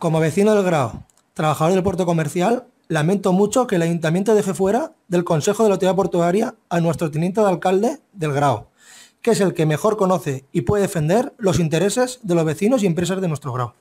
Como vecino del Grao, trabajador del puerto comercial, lamento mucho que el ayuntamiento deje fuera del Consejo de la Autoridad Portuaria a nuestro teniente de alcalde del Grao, que es el que mejor conoce y puede defender los intereses de los vecinos y empresas de nuestro Grao.